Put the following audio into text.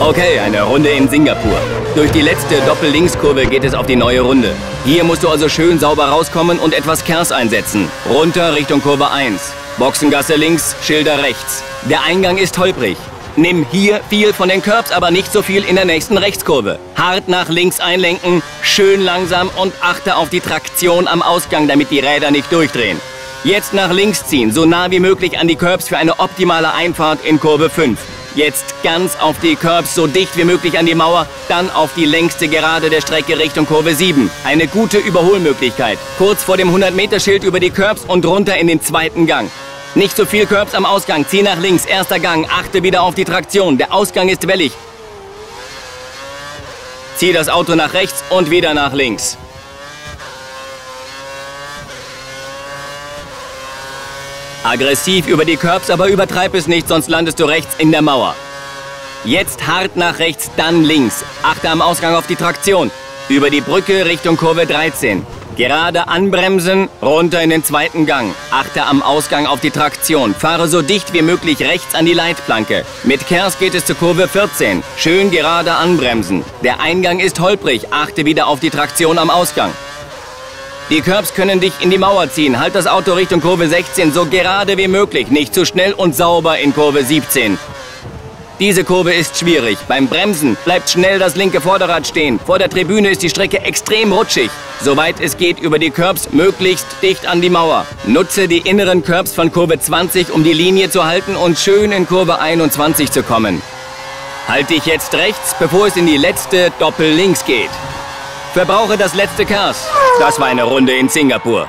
Okay, eine Runde in Singapur. Durch die letzte Doppel-Linkskurve geht es auf die neue Runde. Hier musst du also schön sauber rauskommen und etwas Kers einsetzen. Runter Richtung Kurve 1. Boxengasse links, Schilder rechts. Der Eingang ist holprig. Nimm hier viel von den Curbs, aber nicht so viel in der nächsten Rechtskurve. Hart nach links einlenken, schön langsam und achte auf die Traktion am Ausgang, damit die Räder nicht durchdrehen. Jetzt nach links ziehen, so nah wie möglich an die Curbs für eine optimale Einfahrt in Kurve 5. Jetzt ganz auf die Curbs, so dicht wie möglich an die Mauer, dann auf die längste Gerade der Strecke Richtung Kurve 7. Eine gute Überholmöglichkeit. Kurz vor dem 100-Meter-Schild über die Curbs und runter in den zweiten Gang. Nicht so viel Curbs am Ausgang, zieh nach links, erster Gang, achte wieder auf die Traktion. Der Ausgang ist wellig. Zieh das Auto nach rechts und wieder nach links. Aggressiv über die Curbs, aber übertreib es nicht, sonst landest du rechts in der Mauer. Jetzt hart nach rechts, dann links. Achte am Ausgang auf die Traktion. Über die Brücke Richtung Kurve 13. Gerade anbremsen, runter in den zweiten Gang. Achte am Ausgang auf die Traktion. Fahre so dicht wie möglich rechts an die Leitplanke. Mit Kers geht es zur Kurve 14. Schön gerade anbremsen. Der Eingang ist holprig. Achte wieder auf die Traktion am Ausgang. Die Curbs können dich in die Mauer ziehen. Halt das Auto Richtung Kurve 16 so gerade wie möglich. Nicht zu schnell und sauber in Kurve 17. Diese Kurve ist schwierig. Beim Bremsen bleibt schnell das linke Vorderrad stehen. Vor der Tribüne ist die Strecke extrem rutschig. Soweit es geht über die Curbs möglichst dicht an die Mauer. Nutze die inneren Curbs von Kurve 20, um die Linie zu halten und schön in Kurve 21 zu kommen. Halt dich jetzt rechts, bevor es in die letzte Doppel-Links geht. Verbrauche das letzte Cars. Das war eine Runde in Singapur.